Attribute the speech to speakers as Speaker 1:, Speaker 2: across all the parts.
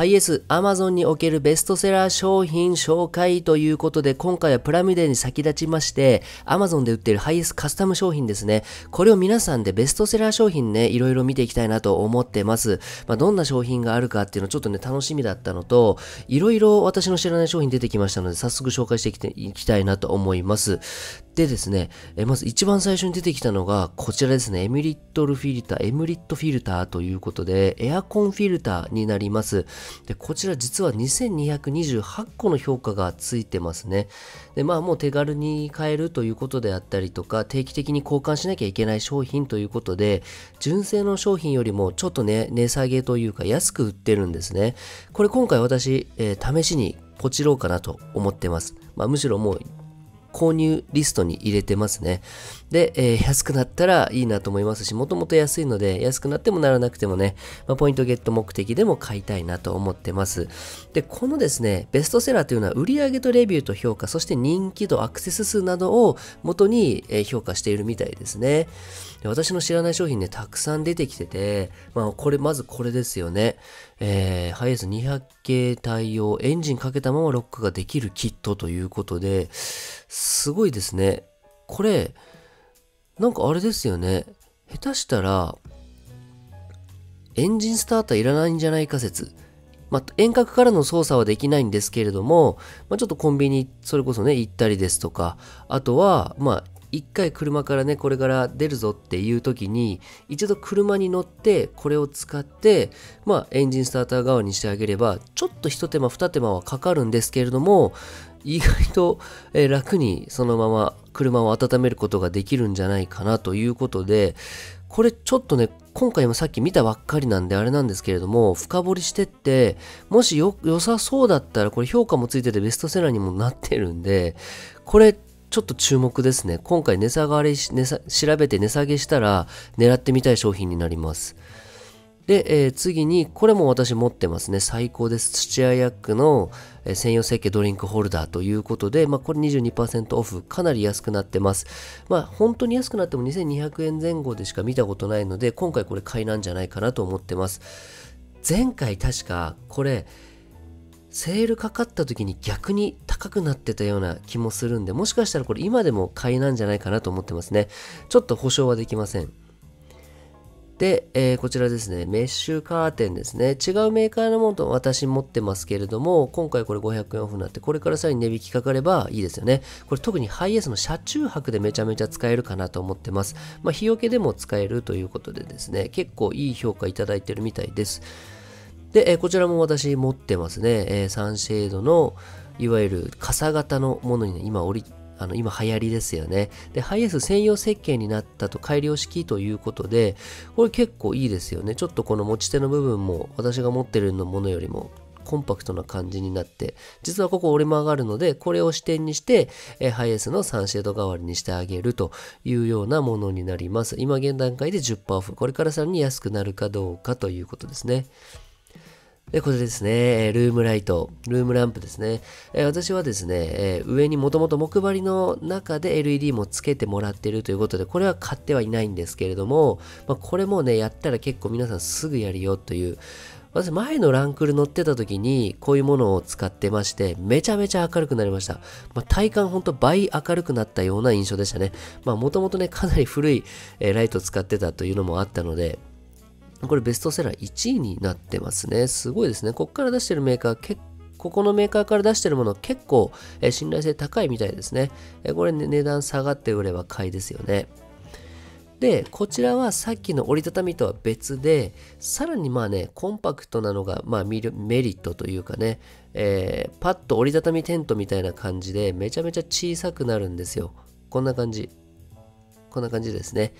Speaker 1: ハイエース、アマゾンにおけるベストセラー商品紹介ということで、今回はプライムデーに先立ちまして、アマゾンで売ってるハイエースカスタム商品ですね。これを皆さんでベストセラー商品ね、いろいろ見ていきたいなと思ってます。まあ、どんな商品があるかっていうのちょっとね、楽しみだったのと、いろいろ私の知らない商品出てきましたので、早速紹介していきたいなと思います。でですね、えまず一番最初に出てきたのがこちらですね、エミリットルフィルター、エムリットフィルターということで、エアコンフィルターになります。で、こちら実は2228個の評価がついてますね。で、まあもう手軽に買えるということであったりとか、定期的に交換しなきゃいけない商品ということで、純正の商品よりもちょっとね、値下げというか安く売ってるんですね。これ今回私、えー、試しにポチろうかなと思ってます。まあ、むしろもう購入リストに入れてますね。で、えー、安くなったらいいなと思いますし、もともと安いので、安くなってもならなくてもね、まあ、ポイントゲット目的でも買いたいなと思ってます。で、このですね、ベストセラーというのは、売上とレビューと評価、そして人気度、アクセス数などを元に、え評価しているみたいですね。で私の知らない商品ね、たくさん出てきてて、まあ、これ、まずこれですよね。えー、ハイエース200系対応、エンジンかけたままロックができるキットということで、すごいですね。これ、なんかあれですよね。下手したら、エンジンスターターいらないんじゃないか説。まあ、遠隔からの操作はできないんですけれども、まあ、ちょっとコンビニ、それこそね、行ったりですとか、あとは、まあ、一回車からねこれから出るぞっていう時に一度車に乗ってこれを使ってまあエンジンスターター側にしてあげればちょっと一手間二手間はかかるんですけれども意外と、え楽にそのまま車を温めることができるんじゃないかなということでこれちょっとね今回もさっき見たばっかりなんであれなんですけれども深掘りしてってもし良さそうだったらこれ評価もついててベストセラーにもなってるんでこれちょっと注目ですね。今回値下がりし、値調べて値下げしたら狙ってみたい商品になります。で、えー、次に、これも私持ってますね。最高です。土屋ヤックの、え、専用設計ドリンクホルダーということで、まあ、これ22%オフ、かなり安くなってます。まあ、本当に安くなっても2200円前後でしか見たことないので、今回これ買いなんじゃないかなと思ってます。前回確か、これ、セールかかった時に逆に高くなってたような気もするんで、もしかしたらこれ今でも買いなんじゃないかなと思ってますね。ちょっと保証はできません。で、えー、こちらですね、メッシュカーテンですね。違うメーカーのものと私持ってますけれども、今回これ500円オフになって、これからさらに値引きかかればいいですよね。これ特にハイエースの車中泊でめちゃめちゃ使えるかなと思ってます。まあ、日よけでも使えるということでですね、結構いい評価いただいてるみたいです。で、えこちらも私持ってますね。えサンシェードの、いわゆる傘型のものにね、今折り、あの、今流行りですよね。で、ハイエース専用設計になったと改良式ということで、これ結構いいですよね。ちょっとこの持ち手の部分も私が持ってるのものよりもコンパクトな感じになって、実はここ折れ曲がるので、これを支点にして、えハイエースのサンシェード代わりにしてあげるというようなものになります。今現段階で10%オフ。これからさらに安くなるかどうかということですね。で、これですね、ルームライト、ルームランプですね。え私はですね、え上にもともと木張りの中で LED もつけてもらってるということで、これは買ってはいないんですけれども、まあ、これもね、やったら結構皆さんすぐやるよという、私前のランクル乗ってた時にこういうものを使ってましてめちゃめちゃ明るくなりました。まあ、体感ほんと倍明るくなったような印象でしたね。まあもともとねかなり古い、えライト使ってたというのもあったのでこれベストセラー1位になってますね。すごいですね。ここから出してるメーカー結ここのメーカーから出してるもの結構、え信頼性高いみたいですね。えこれ、ね、値段下がって売れば買いですよね。で、こちらはさっきの折りたたみとは別で、さらにまあね、コンパクトなのが、まあ、メリットというかね、えー、パッと折りたたみテントみたいな感じで、めちゃめちゃ小さくなるんですよ。こんな感じ。こんな感じですね。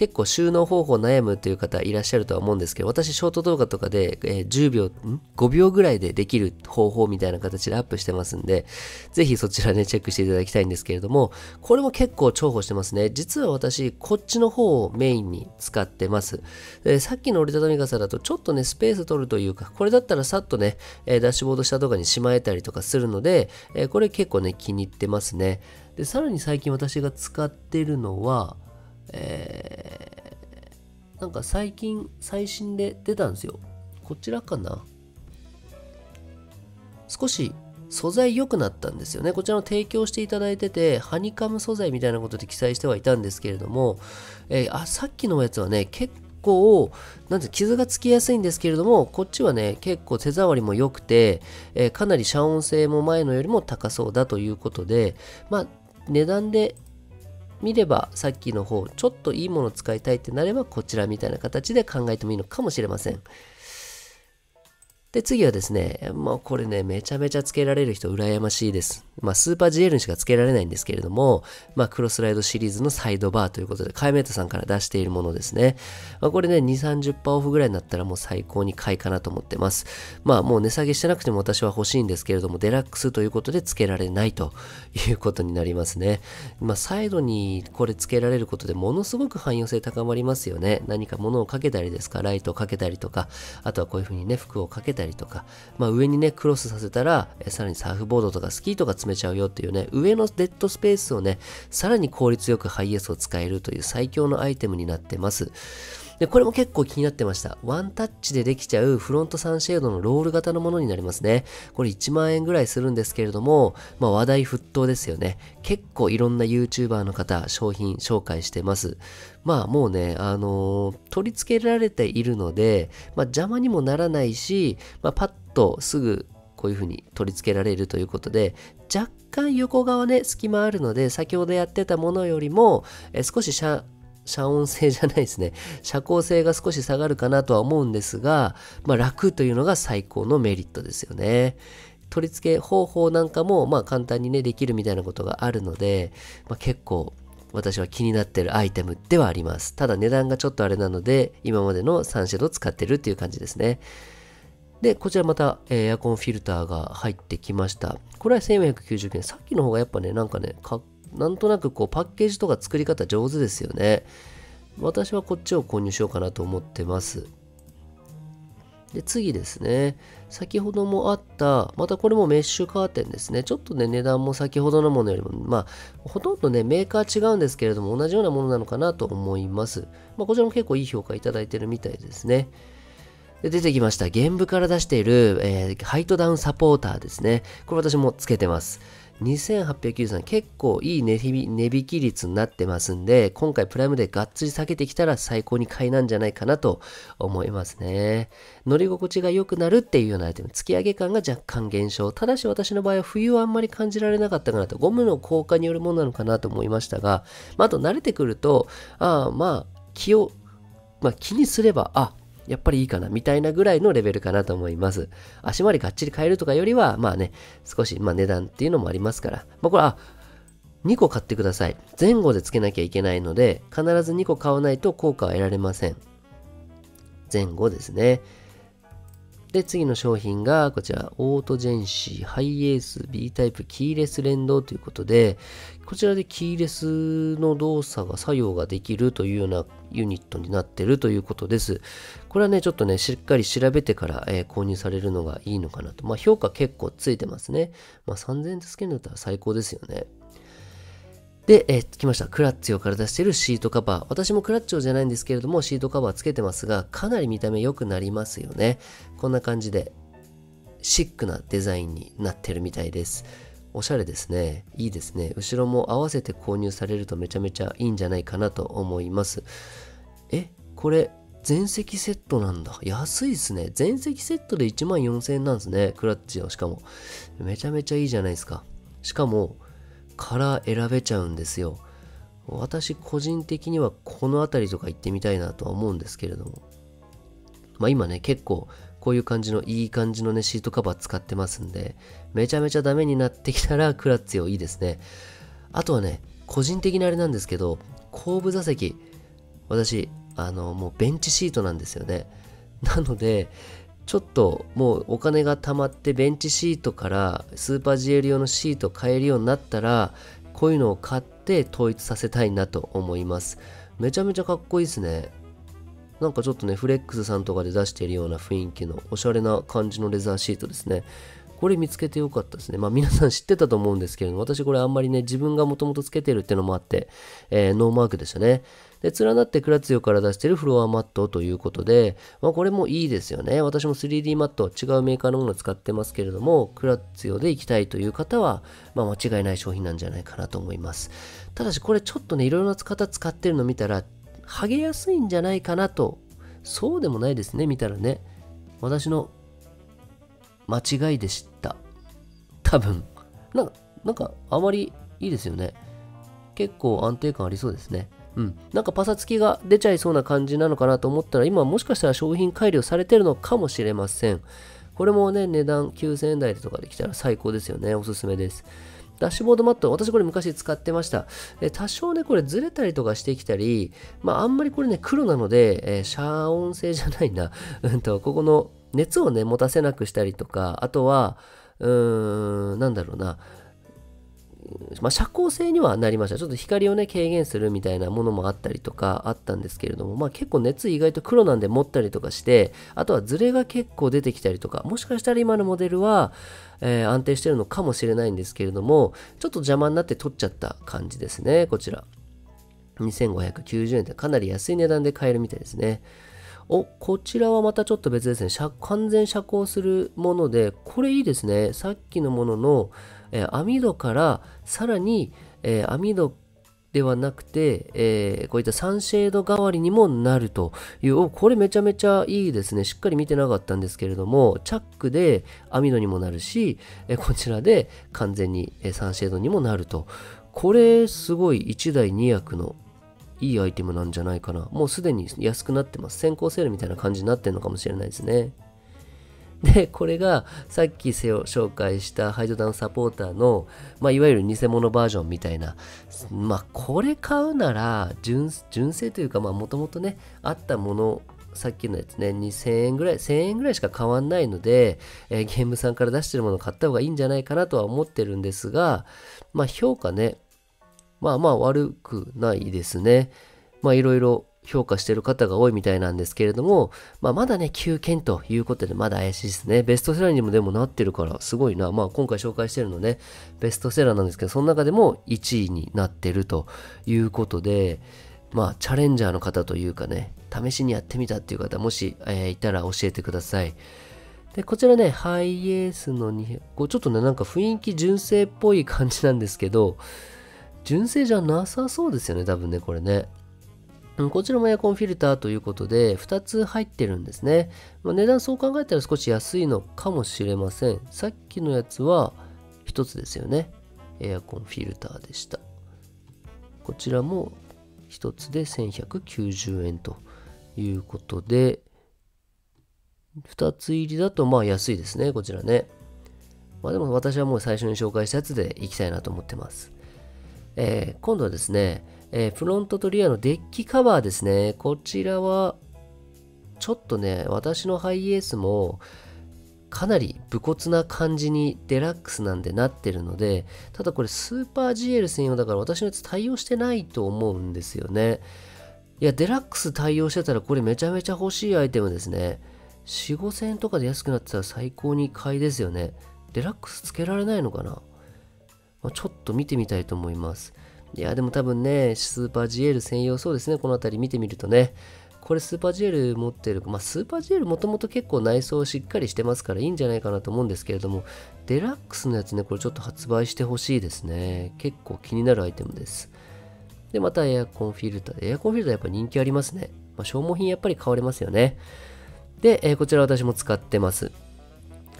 Speaker 1: 結構収納方法悩むという方いらっしゃるとは思うんですけど、私ショート動画とかで、えー、10秒、ん ?5 秒ぐらいでできる方法みたいな形でアップしてますんで、ぜひそちらね、チェックしていただきたいんですけれども、これも結構重宝してますね。実は私、こっちの方をメインに使ってます。でさっきの折りたたみ傘だとちょっとね、スペース取るというか、これだったらさっとね、えー、ダッシュボード下とかにしまえたりとかするので、えー、これ結構ね、気に入ってますね。で、さらに最近私が使ってるのは、えー、なんか最近、最新で出たんですよ。こちらかな少し素材良くなったんですよね。こちらの提供していただいてて、ハニカム素材みたいなことで記載してはいたんですけれども、えー、あさっきのやつはね、結構、なんて傷がつきやすいんですけれども、こっちはね、結構手触りも良くて、えー、かなり遮音性も前のよりも高そうだということで、まあ、値段で見ればさっきの方ちょっといいもの使いたいってなればこちらみたいな形で考えてもいいのかもしれません。で、次はですね、もうこれね、めちゃめちゃつけられる人羨ましいです。まあ、スーパー GL にしかつけられないんですけれども、まあ、クロスライドシリーズのサイドバーということで、カイメートさんから出しているものですね。まあ、これね、2、30%オフぐらいになったらもう最高に買いかなと思ってます。まあ、もう値下げしてなくても私は欲しいんですけれども、デラックスということでつけられないということになりますね。まあ、サイドにこれつけられることでものすごく汎用性高まりますよね。何か物をかけたりですか、ライトをかけたりとか、あとはこういう風にね、服をかけたりとか、まあ、上にね、クロスさせたら、さらにサーフボードとかスキーとか詰めちゃうよっていうね、上のデッドスペースをね、さらに効率よくハイエースを使えるという最強のアイテムになってます。で、これも結構気になってました。ワンタッチでできちゃうフロントサンシェードのロール型のものになりますね。これ1万円ぐらいするんですけれども、まあ話題沸騰ですよね。結構いろんな YouTuber の方、商品紹介してます。まあもうね、あのー、取り付けられているので、まあ邪魔にもならないし、まあパッとすぐこういう風に取り付けられるということで、若干横側ね、隙間あるので、先ほどやってたものよりも、え少し遮音性じゃないですね。遮光性が少し下がるかなとは思うんですが、まあ、楽というのが最高のメリットですよね。取り付け方法なんかも、まあ、簡単にね、できるみたいなことがあるので、まあ、結構私は気になってるアイテムではあります。ただ値段がちょっとあれなので、今までのサンシェードを使ってるっていう感じですね。で、こちらまた、えエアコンフィルターが入ってきました。これは1490円。さっきの方がやっぱね、なんかね、かなんとなくこうパッケージとか作り方上手ですよね。私はこっちを購入しようかなと思ってます。で、次ですね。先ほどもあった、またこれもメッシュカーテンですね。ちょっとね、値段も先ほどのものよりも、まあ、ほとんどね、メーカー違うんですけれども、同じようなものなのかなと思います。まあ、こちらも結構いい評価いただいてるみたいですね。で出てきました。現部から出している、えー、ハイトダウンサポーターですね。これ私もつけてます。2893結構いい値引き率になってますんで、今回プライムでがっつり下げてきたら最高に買いなんじゃないかなと思いますね。乗り心地が良くなるっていうようなアイテム、突き上げ感が若干減少。ただし私の場合は冬はあんまり感じられなかったかなと、ゴムの効果によるものなのかなと思いましたが、まあ、あと慣れてくると、ああ、まあ、気を、まあ、気にすれば、あ、やっぱりいいかな、みたいなぐらいのレベルかなと思います。足回りがっちり変えるとかよりは、まあね、少し、まあ値段っていうのもありますから。まあこれ、あ、2個買ってください。前後でつけなきゃいけないので、必ず2個買わないと効果は得られません。前後ですね。で、次の商品がこちら、オートジェンシーハイエース B タイプキーレス連動ということで、こちらでキーレスの動作が作用ができるというようなユニットになってるということです。これはね、ちょっとね、しっかり調べてから、えー、購入されるのがいいのかなと。まあ、評価結構ついてますね。まあ、3000円でつけるんだったら最高ですよね。で、えー、来ました。クラッチをから出しているシートカバー。私もクラッチョじゃないんですけれども、シートカバーつけてますが、かなり見た目良くなりますよね。こんな感じで、シックなデザインになってるみたいです。おしゃれですね。いいですね。後ろも合わせて購入されるとめちゃめちゃいいんじゃないかなと思います。え、これ、全席セットなんだ。安いですね。全席セットで1万4000円なんですね。クラッチをしかも。めちゃめちゃいいじゃないですか。しかも、カラー選べちゃうんですよ。私個人的にはこの辺りとか行ってみたいなとは思うんですけれども。まあ今ね、結構こういう感じのいい感じのね、シートカバー使ってますんで、めちゃめちゃダメになってきたらクラッツィをいいですね。あとはね、個人的なあれなんですけど、後部座席、私、あの、もうベンチシートなんですよね。なので、ちょっともうお金が貯まってベンチシートからスーパージエル用のシート買えるようになったらこういうのを買って統一させたいなと思います。めちゃめちゃかっこいいですね。なんかちょっとねフレックスさんとかで出しているような雰囲気のおしゃれな感じのレザーシートですね。これ見つけてよかったですね。まあ皆さん知ってたと思うんですけれども、私これあんまりね、自分がもともとつけてるってのもあって、えー、ノーマークでしたね。で、連なってクラツヨから出してるフロアマットということで、まあこれもいいですよね。私も 3D マット、違うメーカーのものを使ってますけれども、クラツヨで行きたいという方は、まあ間違いない商品なんじゃないかなと思います。ただしこれちょっとね、いろいろな方使ってるの見たら、剥げやすいんじゃないかなと。そうでもないですね、見たらね。私の間違いでした。多分。なんか、なんかあまりいいですよね。結構安定感ありそうですね。うん。なんかパサつきが出ちゃいそうな感じなのかなと思ったら、今もしかしたら商品改良されてるのかもしれません。これもね、値段9000円台とかできたら最高ですよね。おすすめです。ダッシュボードマット、私これ昔使ってました。え多少ね、これずれたりとかしてきたり、まああんまりこれね、黒なので、えー、遮音性じゃないな。うんと、ここの熱をね、持たせなくしたりとか、あとは、うーん、なんだろうな、まあ、遮光性にはなりました。ちょっと光をね、軽減するみたいなものもあったりとかあったんですけれども、まあ結構熱意外と黒なんで持ったりとかして、あとはズレが結構出てきたりとか、もしかしたら今のモデルは、えー、安定してるのかもしれないんですけれども、ちょっと邪魔になって取っちゃった感じですね、こちら。2590円でかなり安い値段で買えるみたいですね。お、こちらはまたちょっと別ですね。完全遮光するもので、これいいですね。さっきのものの、えー、網戸からさらに、えー、網戸ではなくて、えー、こういったサンシェード代わりにもなるという、これめちゃめちゃいいですね。しっかり見てなかったんですけれども、チャックで網戸にもなるし、えこちらで完全に、えサンシェードにもなると。これすごい1台2役のいいアイテムなんじゃないかな。もうすでに安くなってます。先行セールみたいな感じになってるのかもしれないですね。で、これがさっき紹介したハイドダウンサポーターの、まあ、いわゆる偽物バージョンみたいな。まあ、これ買うなら純、純正というか、まあ、もともとね、あったものさっきのやつね、2000円ぐらい、1000円ぐらいしか変わんないので、えー、ゲームさんから出してるものを買った方がいいんじゃないかなとは思ってるんですが、まあ評価ね、まあまあ悪くないですね。まあいろいろ評価してる方が多いみたいなんですけれども、まあまだね、9件ということでまだ怪しいですね。ベストセラーにもでもなってるからすごいな。まあ今回紹介してるのね、ベストセラーなんですけど、その中でも1位になってるということで、まあチャレンジャーの方というかね、試しにやってみたっていう方、もし、えー、いたら教えてください。で、こちらね、ハイエースの2、こうちょっとね、なんか雰囲気純正っぽい感じなんですけど、純正じゃなさそうですよね、多分ね、これね。こちらもエアコンフィルターということで、2つ入ってるんですね。まあ、値段そう考えたら少し安いのかもしれません。さっきのやつは1つですよね。エアコンフィルターでした。こちらも1つで1190円ということで、2つ入りだとまあ安いですね、こちらね。まあでも私はもう最初に紹介したやつでいきたいなと思ってます。えー、今度はですね、えー、フロントとリアのデッキカバーですね。こちらは、ちょっとね、私のハイエースも、かなり武骨な感じにデラックスなんでなってるので、ただこれスーパー GL 専用だから私のやつ対応してないと思うんですよね。いや、デラックス対応してたらこれめちゃめちゃ欲しいアイテムですね。4、5000円とかで安くなってたら最高に買いですよね。デラックスつけられないのかな、まあ、ちょっと見てみたいと思います。いや、でも多分ね、スーパー GL 専用そうですね、この辺り見てみるとね。これスーパー GL 持ってる、まあスーパー GL もともと結構内装しっかりしてますからいいんじゃないかなと思うんですけれども、デラックスのやつね、これちょっと発売してほしいですね。結構気になるアイテムです。で、またエアコンフィルター。エアコンフィルターやっぱ人気ありますね。まあ、消耗品やっぱり買われますよね。で、えー、こちら私も使ってます。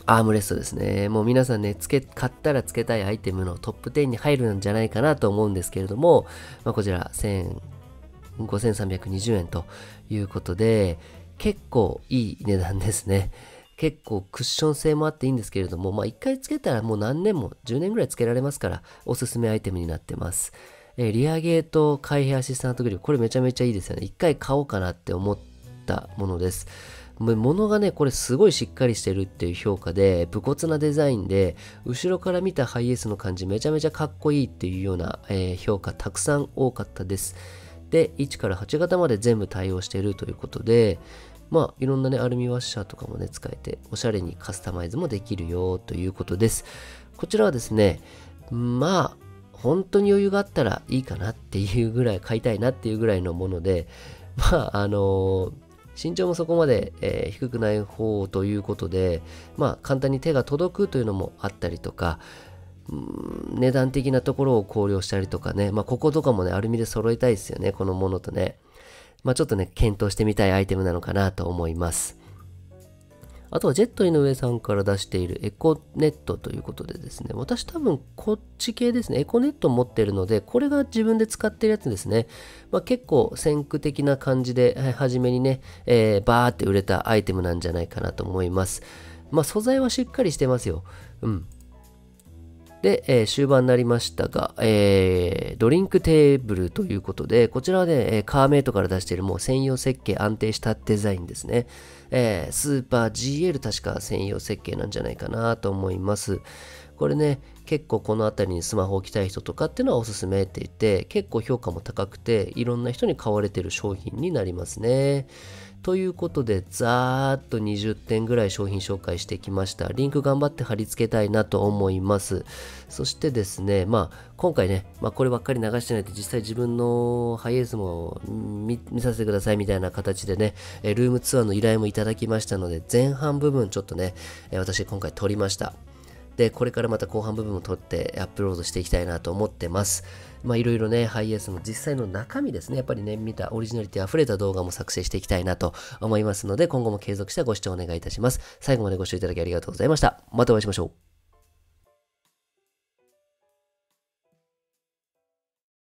Speaker 1: アームレストですね。もう皆さんね、つけ、買ったらつけたいアイテムのトップ10に入るんじゃないかなと思うんですけれども、まあ、こちら、5320円ということで、結構いい値段ですね。結構クッション性もあっていいんですけれども、まあ一回つけたらもう何年も、10年ぐらいつけられますから、おすすめアイテムになってます。えリアゲート開閉アシスタントグリル、これめちゃめちゃいいですよね。一回買おうかなって思ったものです。物がね、これすごいしっかりしてるっていう評価で、武骨なデザインで、後ろから見たハイエースの感じめちゃめちゃかっこいいっていうような、えー、評価たくさん多かったです。で、1から8型まで全部対応しているということで、まあいろんなねアルミワッシャーとかもね使えておしゃれにカスタマイズもできるよということですこちらはですねまあ本当に余裕があったらいいかなっていうぐらい買いたいなっていうぐらいのものでまああのー身長もそこまで、えー、低くない方ということで、まあ、簡単に手が届くというのもあったりとか、値段的なところを考慮したりとかね、まあ、こことかもね、アルミで揃えたいですよね、このものとね。まあ、ちょっとね、検討してみたいアイテムなのかなと思います。あとはジェット井上さんから出しているエコネットということでですね、私多分こっち系ですね、エコネット持ってるので、これが自分で使ってるやつですね。まあ、結構先駆的な感じで、初めにね、えー、バーって売れたアイテムなんじゃないかなと思います。まあ、素材はしっかりしてますよ。うん。で、えー、終盤になりましたが、えー、ドリンクテーブルということで、こちらはね、え、カーメイトから出しているもう専用設計安定したデザインですね。えー、スーパー GL 確か専用設計なんじゃないかなと思います。これね、結構この辺りにスマホ置きたい人とかっていうのはおすすめって言って、結構評価も高くて、いろんな人に買われてる商品になりますね。ということで、ざーっと20点ぐらい商品紹介してきました。リンク頑張って貼り付けたいなと思います。そしてですね、まあ、今回ね、まあ、こればっかり流してないと実際自分のハイエースも見させてくださいみたいな形でね、ルームツアーの依頼もいただきましたので、前半部分ちょっとね、私今回撮りました。で、これからまた後半部分を撮ってアップロードしていきたいなと思ってます。まあいろいろね、ハイエースの実際の中身ですね、やっぱりね、見たオリジナリティ溢れた動画も作成していきたいなと思いますので、今後も継続してご視聴お願いいたします。最後までご視聴いただきありがとうございました。またお会いしましょう。